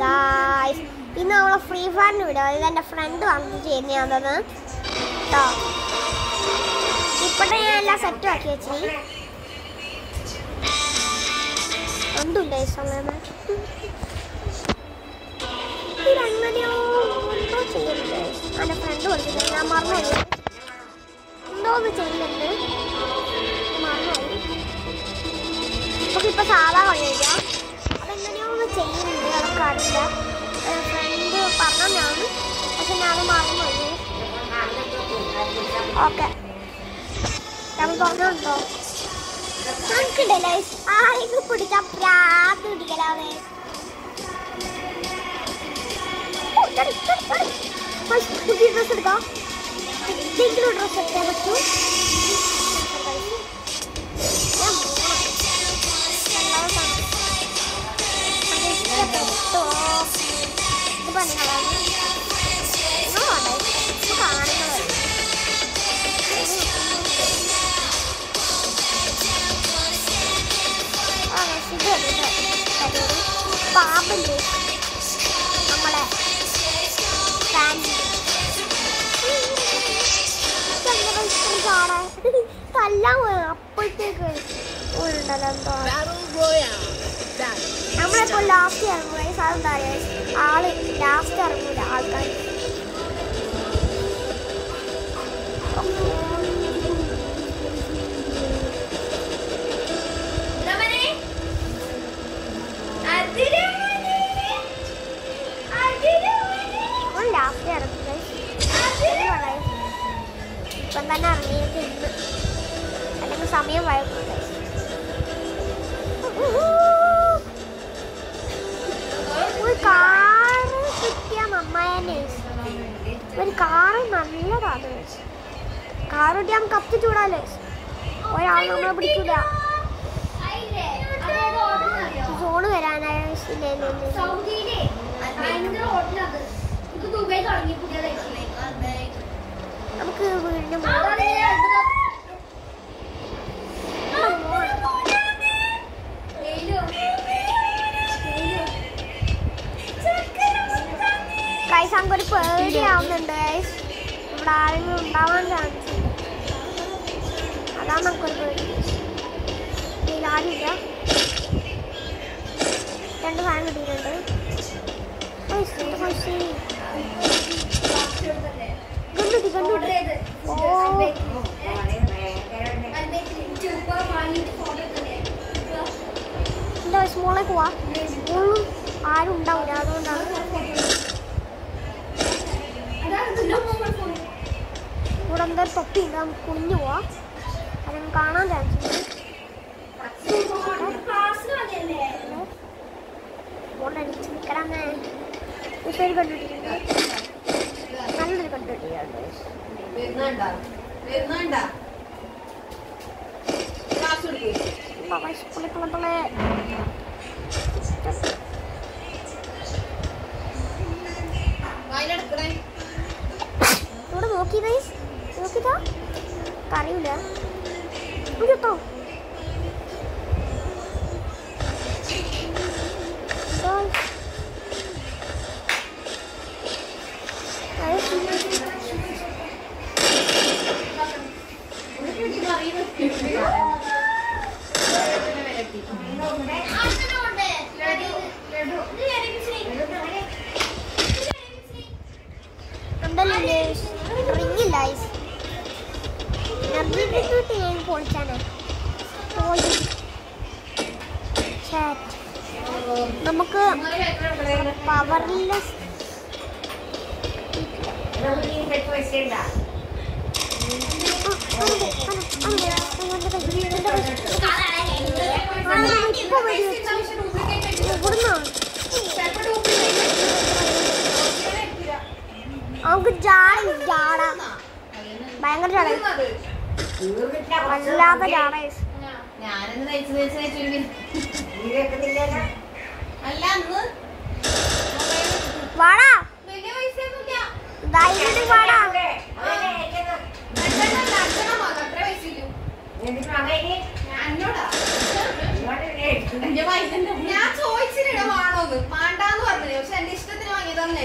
Guys ഇന്ന് നമ്മളെ free ഫയറിന് വിടുക ഇത് എന്റെ ഫ്രണ്ട് വന്നിട്ട് ചെയ്യുന്നതാണെന്ന് കേട്ടോ. ഇപ്പോഴത്തെ ഞാൻ എല്ലാം സെറ്റ് ആക്കി വെച്ചി എന്തുണ്ട് ഈ സമയം. ഇതങ്ങനെയോ? ചെയ്യുന്നുണ്ട് എന്റെ ഫ്രണ്ട് കൊടുക്കുന്നത് ഞാൻ മറന്നു എന്തോന്ന് ചെയ്യുന്നുണ്ട്. മറന്നുപോയി നമുക്കിപ്പോൾ സാധാ ഒന്ന് ചെയ്യുന്നുണ്ട്. അതൊക്കെ അറിയില്ല ഫ്രണ്ട് പറഞ്ഞതാണ്. പക്ഷെ ഞാൻ മറന്നുപോയി ഓക്കെ നമ്മൾ തുറന്നുണ്ടോ നമുക്കുണ്ടല്ലേ ആരെങ്കിലും പിടിക്കാൻ പ്രാന്ത് പിടിക്കലാവേ പുതിയ ഡ്രസ് എടുക്കാം. എന്തെങ്കിലും ഡ്രസ് എടുക്കാൻ പറ്റൂ പാമ്പില്ലേ നമ്മളെ തല്ലാൻ അപ്പോഴത്തേക്ക് ഉണ്ടല്ലോ എന്തോ. നമ്മളിപ്പോൾ ലാസ്റ്റ് ആണ് ആൾ ലാസ്റ്റ് ഇറങ്ങൂല ആൾക്കാർ ഒരു കാറ് നല്ലതാണ് കാറോട്ടി നമുക്ക് കത്തി ചൂടാലേ ഒരാൾ നമ്മളെ പിടിക്കൂല. സോണ് വരാനായ? നമുക്ക് വീടിന് നമുക്ക് പേടിയാവുന്നുണ്ട് ഇവിടെ ആരെങ്കിലും ഉണ്ടാവാൻ ചാൻസ് അതാണ് നമുക്കൊരു പേടി. ആരുമില്ല രണ്ട് ഫാൻ കിട്ടിയിട്ടുണ്ട്? കണ്ടുപിടി? എന്താ സ്മോളേക്ക് പോവാ സ്മോളും ആരും ഉണ്ടാവില്ല അതുകൊണ്ടാണ് ഇവിടെ എന്താ തൊപ്പി ഇതാ കുഞ്ഞു പോവാ. അതിന് കാണാൻ ചാൻസ് ഉണ്ട് അടിച്ച് നിൽക്കലാന്ന് പേര് കണ്ടുപിടിക്കുന്നത് നല്ലൊരു കണ്ടുപിടിയാണ്. വരുന്നുണ്ടാ വരുന്നുണ്ടാ ക്ലാസ് കൊടുക്കേ പുളിക്കുളത്തുള്ള Loki guys Loki kita Kari udah Udah tau Ready? Ready? Ready? Ready? Ready? Energy കിട്ടിയിട്ട് ഞാൻ പൊളിച്ചാണ് നമുക്ക് പവർലെസ് നമുക്ക് ജാട ജാട. ഭയങ്കര ജാട. വല്ലാത്ത ജാട. വാടാ. വാടാ. ഞാൻ ചോദിച്ചിട്ടാണോന്ന് പാണ്ടാന്ന് പറഞ്ഞില്ലേ. പക്ഷെ എന്റെ ഇഷ്ടത്തിന് വാങ്ങിയതാന്നേ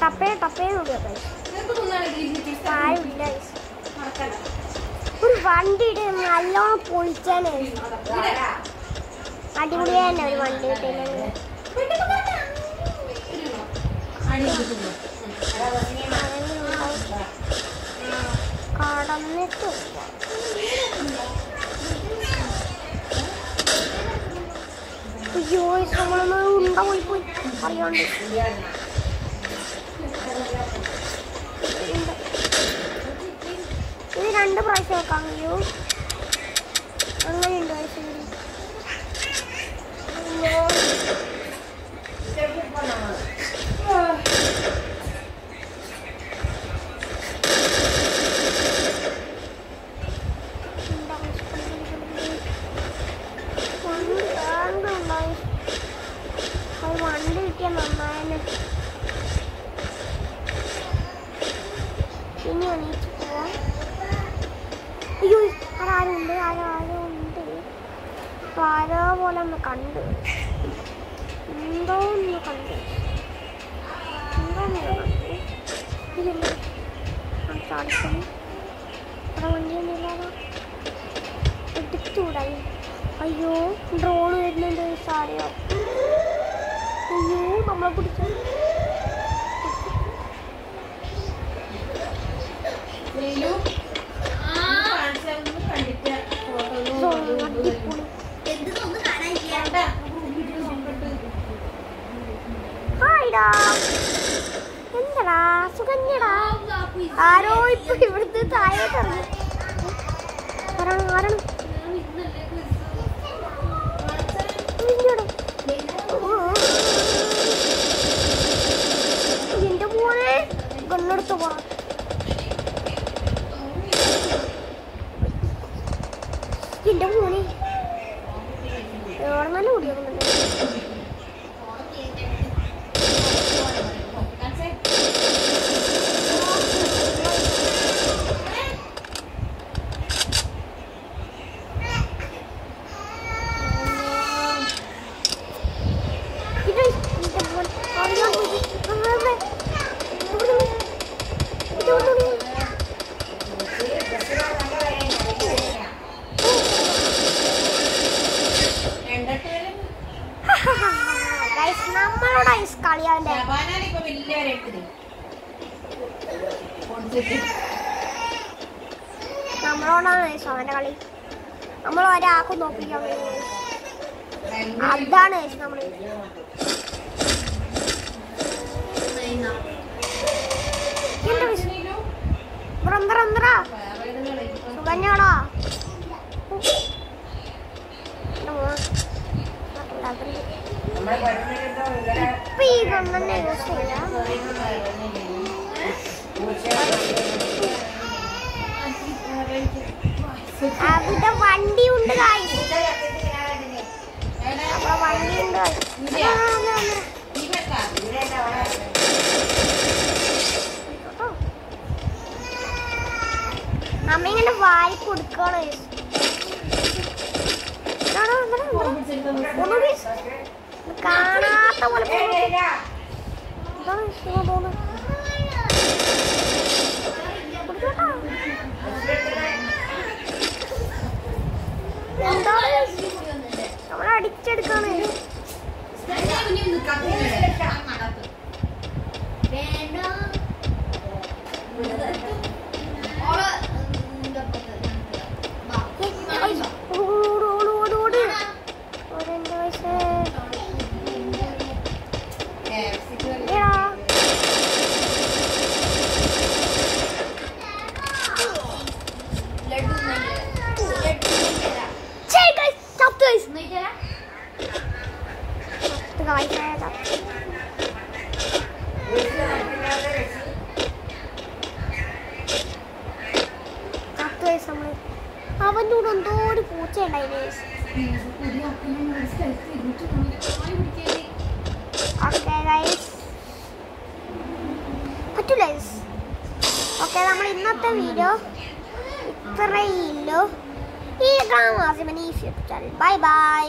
ടപ്പേ ടപ്പേ ഒരു വണ്ടി ഇട്ട് നല്ലോണം പൊളിച്ചാണ് അടിപൊളിയാണ് ഒരു വണ്ടി കടന്നിട്ട്. അയ്യോ ഉണ്ടാവും അറിയാണ്ട്. രണ്ട് പ്രാവശ്യം നോക്കാൻ കഴിയൂ പോലെ ഒന്ന് കണ്ടു. എന്തോ ഒന്ന് കണ്ട്. എടുത്തൂടായി അയ്യോ ഡ്രോൺ വരുന്നുണ്ട് സാരയോ. അയ്യോ നമ്മളെ പിടിച്ചു. കണ്ടിട്ട് തന്നെടാ ആരോ ഇപ്പൊ ഇവിടുത്തെ താഴോട്ട് ഇറങ്ങി. ആരണം എന്റെ മോനെ കൊല്ലെടുത്ത് പോകാം അവനോട് ഐസ് കളിയാവില്ല നമ്മളോടാണ് ഐസ് അവന്റെ കളി. നമ്മൾ ഒരാൾക്കും നോക്കിക്കാൻ അതാണ് നമ്മൾ അവിടെ വണ്ടി ഉണ്ട് വണ്ടി ഉണ്ട്. അമ്മ ഇങ്ങനെ വാരി കൊടുക്കണേ. കാണാത്ത പോലെ തോന്നുന്നു എന്താ? നമ്മൾ അടിച്ചെടുക്കാണ്. അവന്റെ കൂടെ എന്തോ ഒരു പൂച്ച പറ്റൂല നമ്മൾ ഇന്നത്തെ വീഡിയോ ഇത്രയേ ഉള്ളൂ. ഈ ഗ്രാമവാസിമന് ഈ ഫ്യൂച്ചറിൽ ബൈ ബൈ